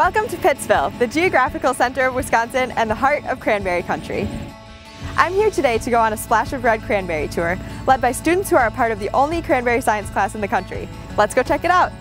Welcome to Pittsville, the geographical center of Wisconsin and the heart of cranberry country. I'm here today to go on a Splash of Red Cranberry tour, led by students who are a part of the only cranberry science class in the country. Let's go check it out.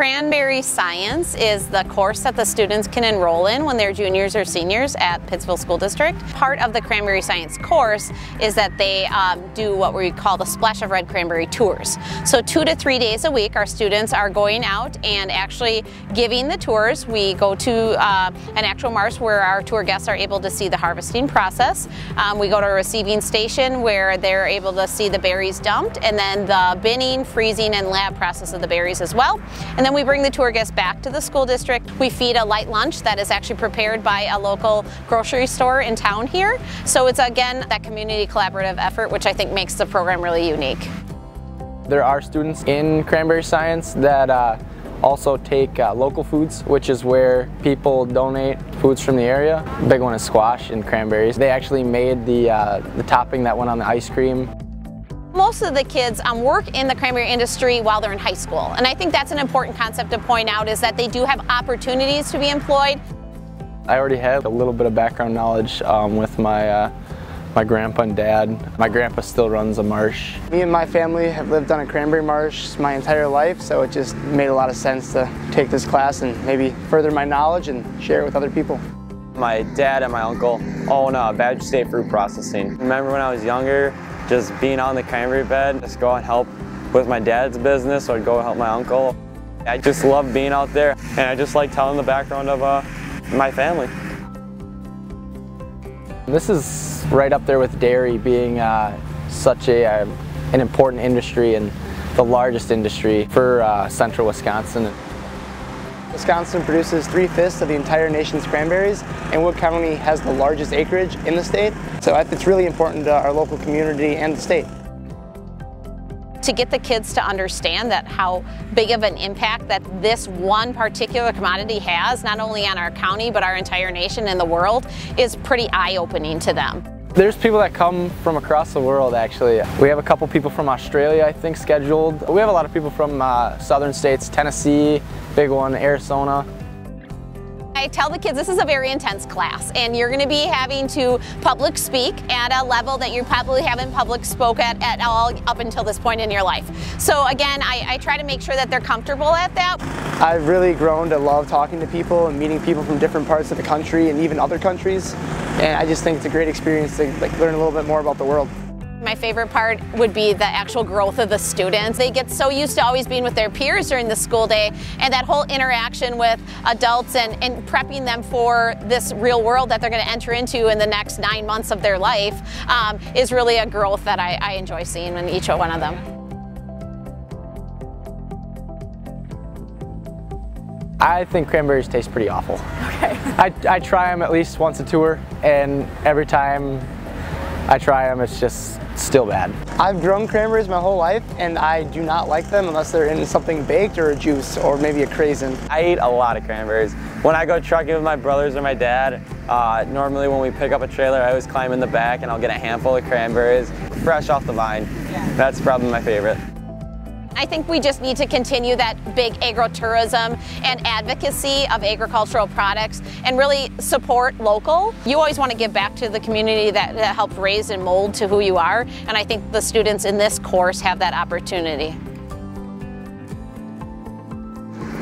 Cranberry Science is the course that the students can enroll in when they're juniors or seniors at Pittsville School District. Part of the Cranberry Science course is that they um, do what we call the Splash of Red Cranberry tours. So two to three days a week our students are going out and actually giving the tours. We go to uh, an actual marsh where our tour guests are able to see the harvesting process. Um, we go to a receiving station where they're able to see the berries dumped and then the binning, freezing, and lab process of the berries as well. And then then we bring the tour guests back to the school district. We feed a light lunch that is actually prepared by a local grocery store in town here. So it's again that community collaborative effort which I think makes the program really unique. There are students in Cranberry Science that uh, also take uh, local foods, which is where people donate foods from the area. big one is squash and cranberries. They actually made the, uh, the topping that went on the ice cream most of the kids um, work in the cranberry industry while they're in high school. And I think that's an important concept to point out is that they do have opportunities to be employed. I already have a little bit of background knowledge um, with my uh, my grandpa and dad. My grandpa still runs a marsh. Me and my family have lived on a cranberry marsh my entire life, so it just made a lot of sense to take this class and maybe further my knowledge and share it with other people. My dad and my uncle own uh, Badger State Fruit Processing. Remember when I was younger, just being on the cranberry bed, just go and help with my dad's business or go help my uncle. I just love being out there and I just like telling the background of uh, my family. This is right up there with dairy being uh, such a, uh, an important industry and the largest industry for uh, central Wisconsin. Wisconsin produces three-fifths of the entire nation's cranberries, and Wood County has the largest acreage in the state. So it's really important to our local community and the state. To get the kids to understand that how big of an impact that this one particular commodity has, not only on our county, but our entire nation and the world, is pretty eye-opening to them. There's people that come from across the world actually. We have a couple people from Australia I think scheduled. We have a lot of people from uh, southern states, Tennessee, big one, Arizona. I tell the kids this is a very intense class and you're going to be having to public speak at a level that you probably haven't public spoke at, at all up until this point in your life. So again, I, I try to make sure that they're comfortable at that. I've really grown to love talking to people and meeting people from different parts of the country and even other countries. And I just think it's a great experience to like, learn a little bit more about the world. My favorite part would be the actual growth of the students. They get so used to always being with their peers during the school day and that whole interaction with adults and, and prepping them for this real world that they're going to enter into in the next nine months of their life um, is really a growth that I, I enjoy seeing in each one of them. I think cranberries taste pretty awful. Okay. I, I try them at least once a tour, and every time I try them, it's just still bad. I've grown cranberries my whole life, and I do not like them unless they're in something baked or a juice, or maybe a craisin. I eat a lot of cranberries. When I go trucking with my brothers or my dad, uh, normally when we pick up a trailer, I always climb in the back and I'll get a handful of cranberries, fresh off the vine. Yeah. That's probably my favorite. I think we just need to continue that big agrotourism and advocacy of agricultural products and really support local. You always want to give back to the community that, that helped raise and mold to who you are, and I think the students in this course have that opportunity.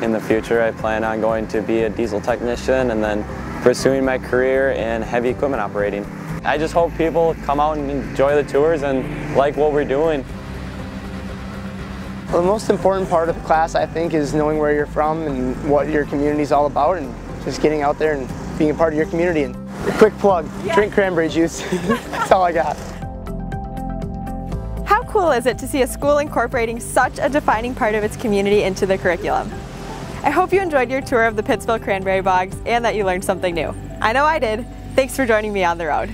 In the future, I plan on going to be a diesel technician and then pursuing my career in heavy equipment operating. I just hope people come out and enjoy the tours and like what we're doing. Well, the most important part of the class, I think, is knowing where you're from and what your community is all about and just getting out there and being a part of your community. And a quick plug, yeah. drink cranberry juice. That's all I got. How cool is it to see a school incorporating such a defining part of its community into the curriculum? I hope you enjoyed your tour of the Pittsville Cranberry Bogs and that you learned something new. I know I did. Thanks for joining me on the road.